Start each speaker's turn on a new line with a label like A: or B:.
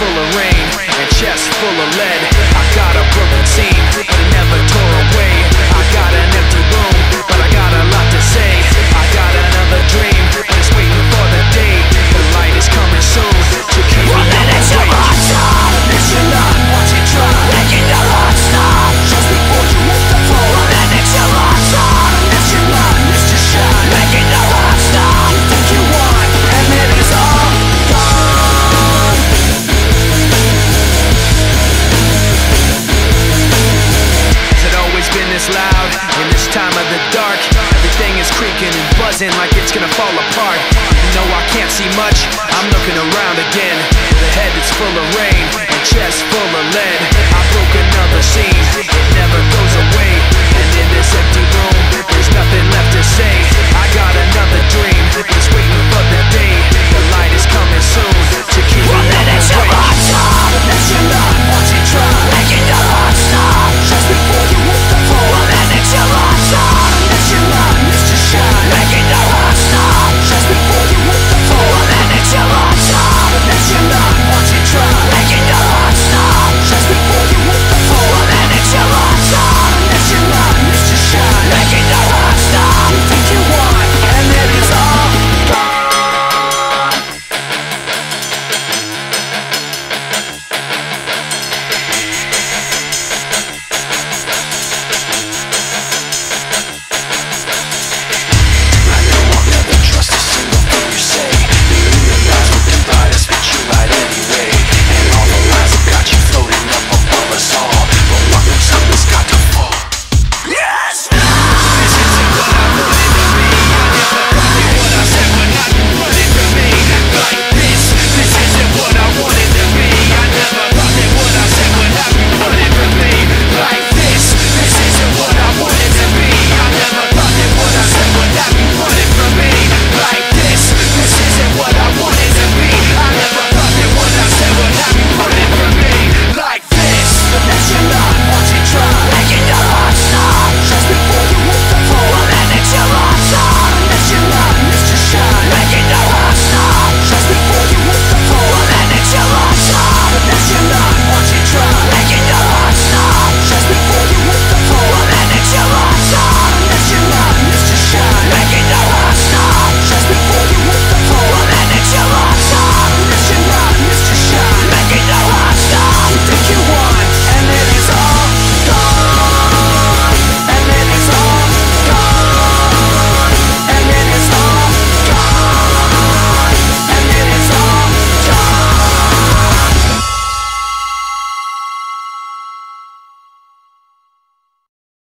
A: full of rain and chest full of lead. I got up a routine. in like it's gonna fall apart. You know I can't see much, I'm looking around again. The head that's full of rain.